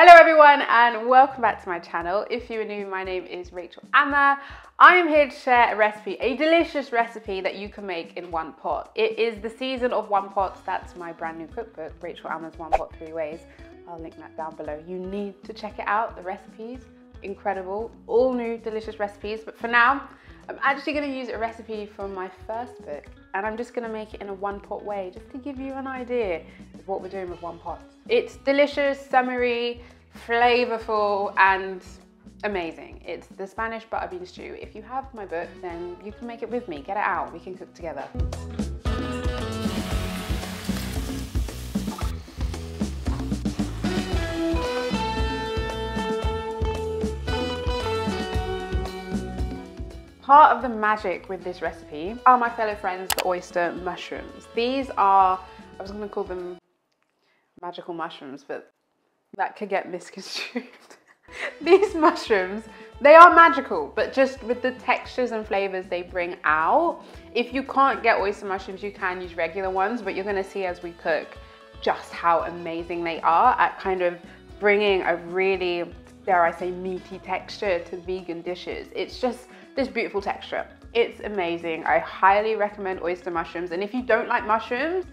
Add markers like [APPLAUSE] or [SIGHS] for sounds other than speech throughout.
Hello everyone and welcome back to my channel. If you are new, my name is Rachel Ama. I am here to share a recipe, a delicious recipe that you can make in one pot. It is the season of one pots. That's my brand new cookbook, Rachel Ama's One Pot Three Ways. I'll link that down below. You need to check it out. The recipes, incredible. All new delicious recipes. But for now, I'm actually gonna use a recipe from my first book and I'm just gonna make it in a one pot way just to give you an idea of what we're doing with one pot. It's delicious, summery, flavorful, and amazing. It's the Spanish butter bean stew. If you have my book, then you can make it with me. Get it out, we can cook together. Part of the magic with this recipe are my fellow friends, the oyster mushrooms. These are, I was gonna call them magical mushrooms, but that could get misconstrued. [LAUGHS] These mushrooms, they are magical, but just with the textures and flavors they bring out. If you can't get oyster mushrooms, you can use regular ones, but you're gonna see as we cook just how amazing they are at kind of bringing a really, dare I say, meaty texture to vegan dishes. It's just, this beautiful texture. It's amazing. I highly recommend oyster mushrooms. And if you don't like mushrooms,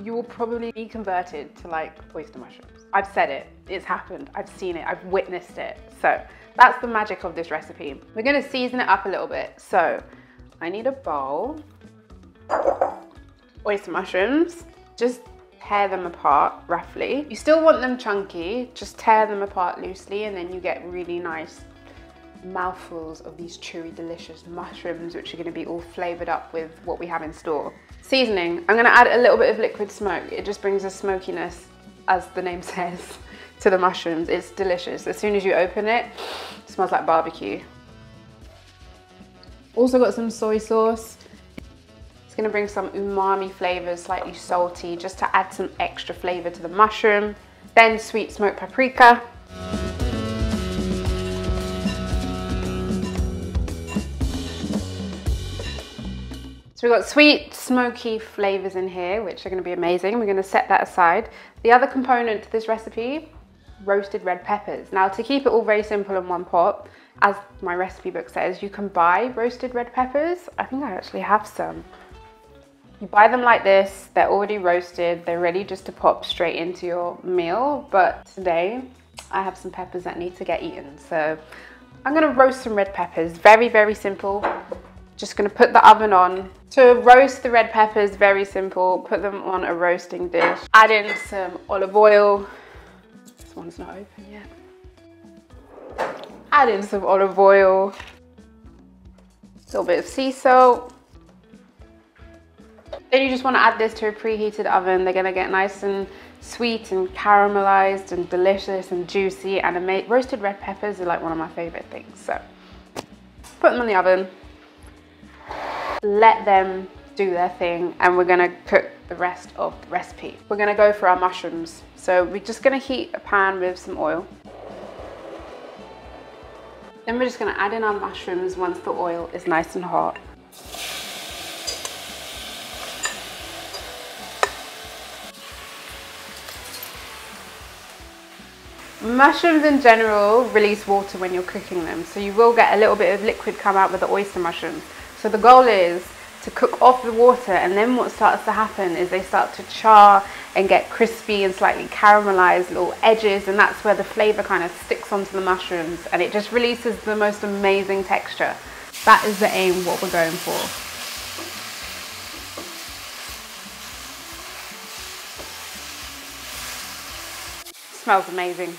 you will probably be converted to like oyster mushrooms. I've said it, it's happened, I've seen it, I've witnessed it. So that's the magic of this recipe. We're gonna season it up a little bit. So I need a bowl, oyster mushrooms, just tear them apart roughly. You still want them chunky, just tear them apart loosely and then you get really nice mouthfuls of these chewy, delicious mushrooms, which are gonna be all flavored up with what we have in store. Seasoning, I'm gonna add a little bit of liquid smoke. It just brings a smokiness, as the name [LAUGHS] says, to the mushrooms. It's delicious. As soon as you open it, it smells like barbecue. Also got some soy sauce. It's gonna bring some umami flavors, slightly salty, just to add some extra flavor to the mushroom. Then sweet smoked paprika. So we've got sweet, smoky flavors in here, which are gonna be amazing. We're gonna set that aside. The other component to this recipe, roasted red peppers. Now to keep it all very simple in one pot, as my recipe book says, you can buy roasted red peppers. I think I actually have some. You buy them like this, they're already roasted, they're ready just to pop straight into your meal. But today, I have some peppers that need to get eaten. So I'm gonna roast some red peppers. Very, very simple. Just gonna put the oven on. To roast the red peppers, very simple. Put them on a roasting dish. Add in some olive oil. This one's not open yet. Add in some olive oil. A little bit of sea salt. Then you just wanna add this to a preheated oven. They're gonna get nice and sweet and caramelized and delicious and juicy and roasted red peppers are like one of my favorite things. So put them in the oven let them do their thing and we're gonna cook the rest of the recipe. We're gonna go for our mushrooms. So we're just gonna heat a pan with some oil. Then we're just gonna add in our mushrooms once the oil is nice and hot. Mushrooms in general release water when you're cooking them, so you will get a little bit of liquid come out with the oyster mushrooms. So the goal is to cook off the water and then what starts to happen is they start to char and get crispy and slightly caramelized little edges and that's where the flavor kind of sticks onto the mushrooms and it just releases the most amazing texture. That is the aim, what we're going for. smells amazing.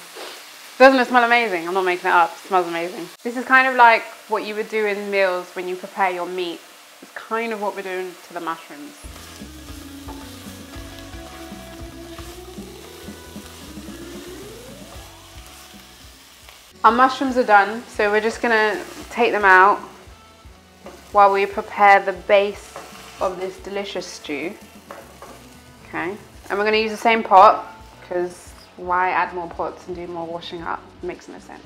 Doesn't it smell amazing? I'm not making it up. It smells amazing. This is kind of like what you would do in meals when you prepare your meat. It's kind of what we're doing to the mushrooms. Our mushrooms are done, so we're just gonna take them out while we prepare the base of this delicious stew. Okay, and we're gonna use the same pot because why add more pots and do more washing up? Makes no sense.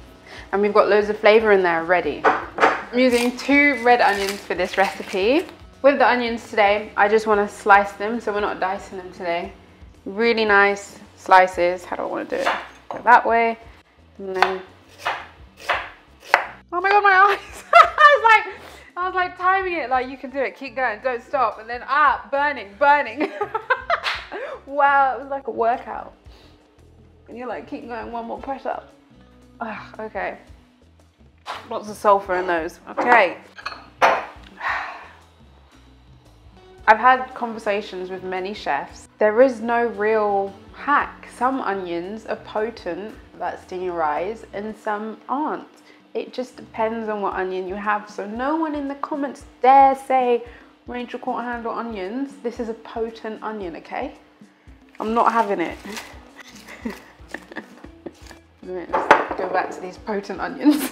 And we've got loads of flavor in there already. I'm using two red onions for this recipe. With the onions today, I just want to slice them, so we're not dicing them today. Really nice slices. How do I want to do it? Go that way. And then, oh my god, my [LAUGHS] eyes! I was like, I was like timing it like you can do it. Keep going, don't stop. And then ah, burning, burning. [LAUGHS] wow, it was like a workout. And you're like, keep going, one more press up. Ugh, okay. Lots of sulfur in those. Okay. [SIGHS] I've had conversations with many chefs. There is no real hack. Some onions are potent that sting your eyes and some aren't. It just depends on what onion you have. So no one in the comments dare say Rachel can't handle onions. This is a potent onion, okay? I'm not having it. Let's go back to these potent onions. [LAUGHS]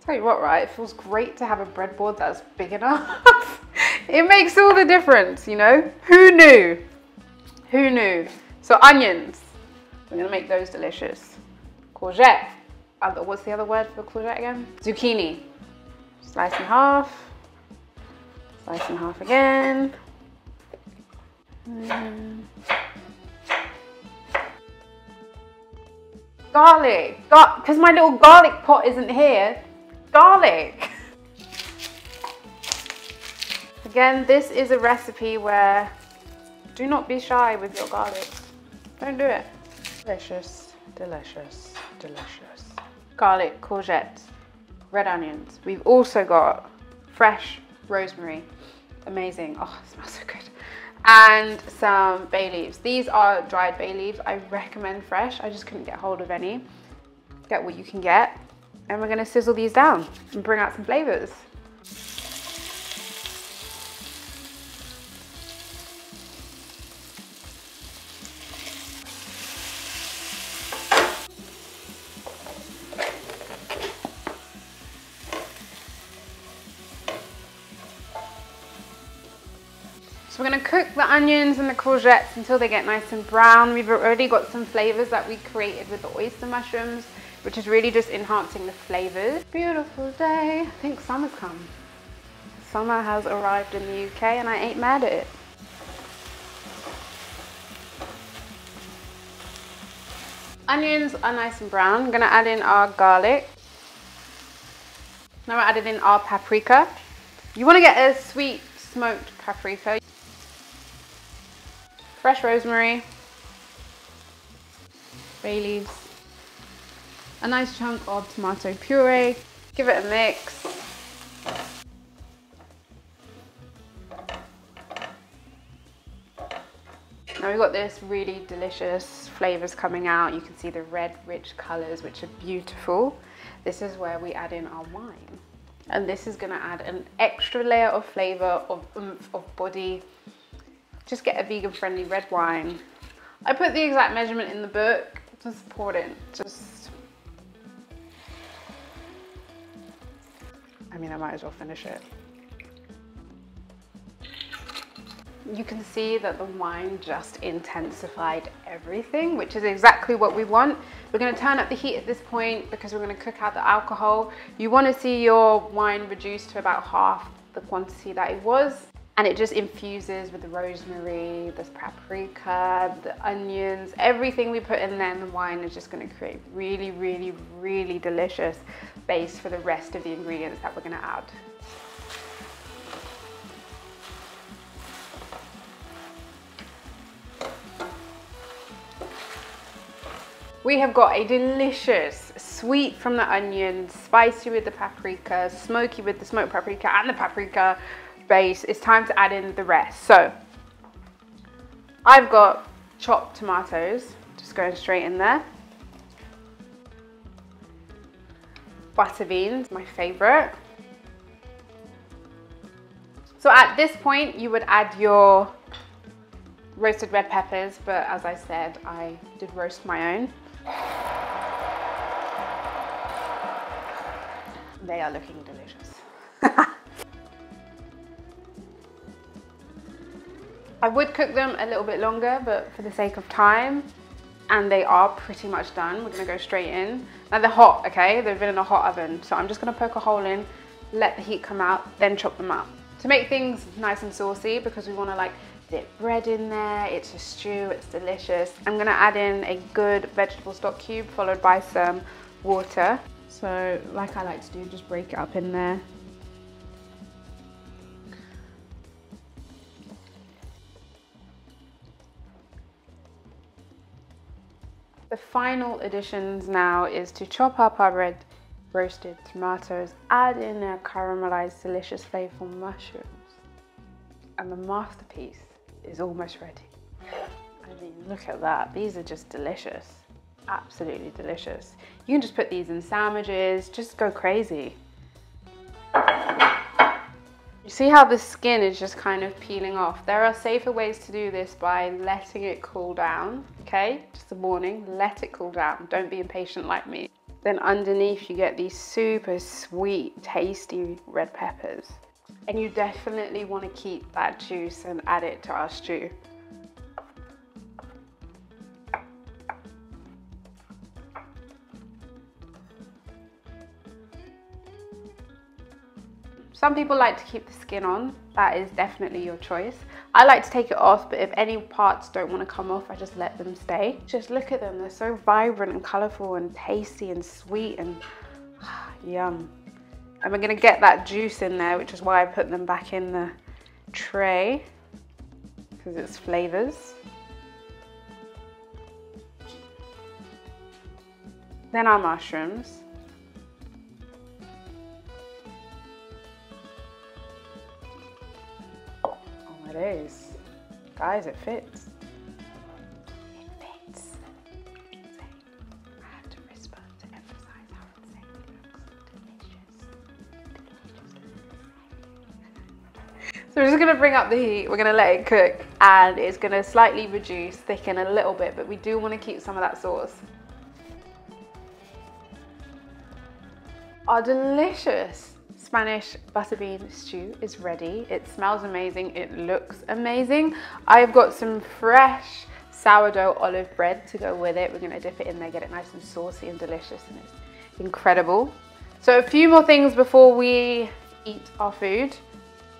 Tell you what, right? It feels great to have a breadboard that's big enough. [LAUGHS] it makes all the difference, you know? Who knew? Who knew? So onions, we're gonna make those delicious. Courgette, uh, what's the other word for courgette again? Zucchini, slice in half, slice in half again. Mm. Garlic, because my little garlic pot isn't here, garlic. Again, this is a recipe where do not be shy with your garlic. Don't do it. Delicious, delicious, delicious. Garlic, courgette, red onions. We've also got fresh rosemary. Amazing. Oh, it smells so good. And some bay leaves. These are dried bay leaves. I recommend fresh. I just couldn't get hold of any. Get what you can get and we're gonna sizzle these down and bring out some flavors. Onions and the courgettes until they get nice and brown. We've already got some flavors that we created with the oyster mushrooms which is really just enhancing the flavors. Beautiful day. I think summer's come. Summer has arrived in the UK and I ain't mad at it. Onions are nice and brown. I'm gonna add in our garlic. Now we're adding in our paprika. You wanna get a sweet smoked paprika. Fresh rosemary, bay leaves, a nice chunk of tomato puree, give it a mix. Now we've got this really delicious flavors coming out. You can see the red, rich colors, which are beautiful. This is where we add in our wine. And this is gonna add an extra layer of flavor, of oomph, of body. Just get a vegan friendly red wine. I put the exact measurement in the book, just pour it just I mean, I might as well finish it. You can see that the wine just intensified everything, which is exactly what we want. We're gonna turn up the heat at this point because we're gonna cook out the alcohol. You wanna see your wine reduced to about half the quantity that it was and it just infuses with the rosemary, the paprika, the onions, everything we put in there in the wine is just gonna create really, really, really delicious base for the rest of the ingredients that we're gonna add. We have got a delicious sweet from the onions, spicy with the paprika, smoky with the smoked paprika and the paprika, base, it's time to add in the rest. So I've got chopped tomatoes, just going straight in there. Butter beans, my favorite. So at this point, you would add your roasted red peppers, but as I said, I did roast my own. They are looking delicious. I would cook them a little bit longer, but for the sake of time, and they are pretty much done. We're gonna go straight in. Now they're hot, okay? They've been in a hot oven. So I'm just gonna poke a hole in, let the heat come out, then chop them up. To make things nice and saucy, because we wanna like dip bread in there. It's a stew, it's delicious. I'm gonna add in a good vegetable stock cube followed by some water. So like I like to do, just break it up in there. The final additions now is to chop up our red roasted tomatoes, add in our caramelized delicious flavorful mushrooms, and the masterpiece is almost ready. I mean, look at that. These are just delicious. Absolutely delicious. You can just put these in sandwiches, just go crazy. You see how the skin is just kind of peeling off? There are safer ways to do this by letting it cool down, okay? Just a warning, let it cool down. Don't be impatient like me. Then underneath you get these super sweet, tasty red peppers. And you definitely want to keep that juice and add it to our stew. Some people like to keep the skin on. That is definitely your choice. I like to take it off, but if any parts don't want to come off, I just let them stay. Just look at them. They're so vibrant and colorful and tasty and sweet and [SIGHS] yum. And we're gonna get that juice in there, which is why I put them back in the tray because it's flavors. Then our mushrooms. Guys, it fits. It fits. I have to whisper to emphasize how insane it looks. Delicious. So we're just gonna bring up the heat, we're gonna let it cook, and it's gonna slightly reduce, thicken a little bit, but we do wanna keep some of that sauce. Our delicious Spanish butterbean stew is ready. It smells amazing, it looks amazing. I've got some fresh sourdough olive bread to go with it. We're gonna dip it in there, get it nice and saucy and delicious, and it's incredible. So a few more things before we eat our food.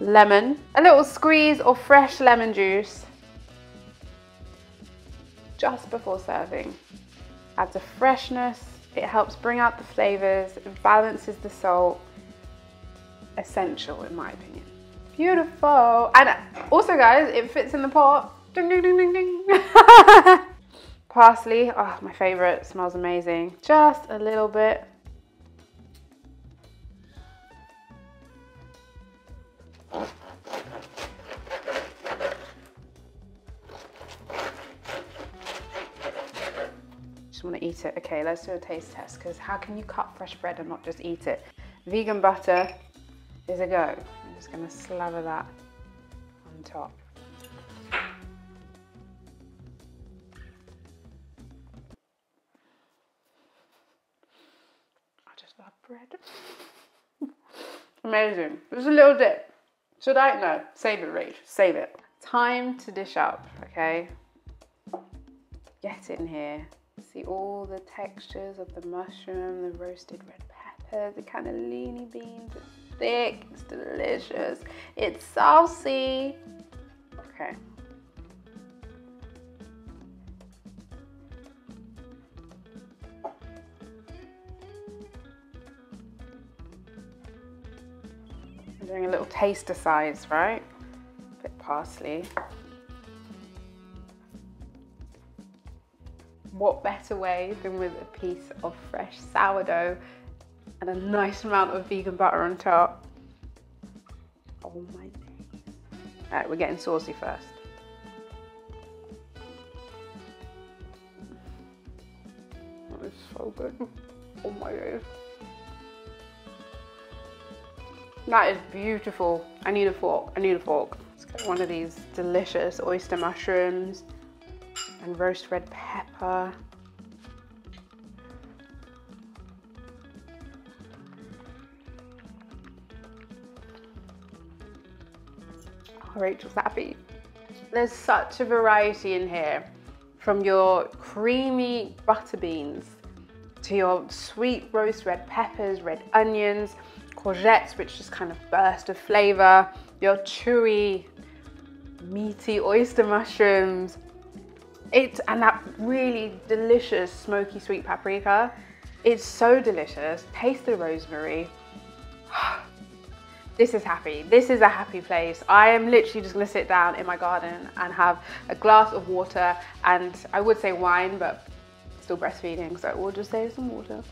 Lemon, a little squeeze of fresh lemon juice just before serving. Adds a freshness, it helps bring out the flavors, it balances the salt, essential in my opinion. Beautiful. And also guys, it fits in the pot. Ding, ding, ding, ding, ding. [LAUGHS] Parsley, oh, my favorite, smells amazing. Just a little bit. Just want to eat it. Okay, let's do a taste test because how can you cut fresh bread and not just eat it? Vegan butter, is a go. I'm just going to slather that on top. I just love bread. [LAUGHS] Amazing. There's a little dip. Should I? No. Save it, Rach. Save it. Time to dish up, okay? Get in here. See all the textures of the mushroom, the roasted red pepper, the cannellini beans thick, it's delicious, it's saucy. Okay. I'm doing a little taster size, right? A bit parsley. What better way than with a piece of fresh sourdough and a nice amount of vegan butter on top. Oh my days. All right, we're getting saucy first. That is so good. Oh my days. That is beautiful. I need a fork. I need a fork. Let's get one of these delicious oyster mushrooms and roast red pepper. Oh, Rachel's happy. There's such a variety in here from your creamy butter beans to your sweet roast red peppers, red onions, courgettes, which just kind of burst of flavor, your chewy, meaty oyster mushrooms. It's, and that really delicious smoky sweet paprika. It's so delicious. Taste the rosemary. This is happy. This is a happy place. I am literally just gonna sit down in my garden and have a glass of water and I would say wine, but still breastfeeding, so we'll just save some water.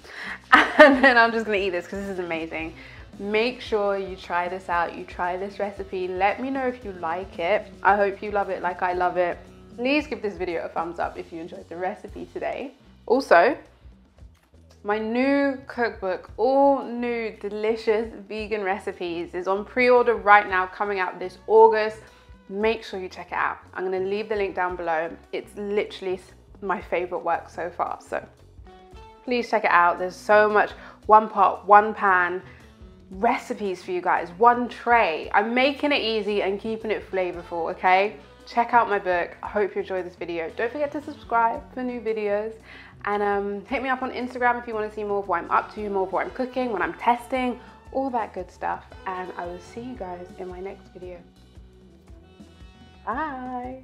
[LAUGHS] And then I'm just gonna eat this because this is amazing. Make sure you try this out, you try this recipe. Let me know if you like it. I hope you love it like I love it. Please give this video a thumbs up if you enjoyed the recipe today. Also, my new cookbook, all new delicious vegan recipes is on pre-order right now, coming out this August. Make sure you check it out. I'm gonna leave the link down below. It's literally my favorite work so far, so please check it out. There's so much one pot, one pan, recipes for you guys, one tray. I'm making it easy and keeping it flavorful, okay? Check out my book. I hope you enjoyed this video. Don't forget to subscribe for new videos and um, hit me up on Instagram if you want to see more of what I'm up to, more of what I'm cooking, when I'm testing, all that good stuff. And I will see you guys in my next video. Bye.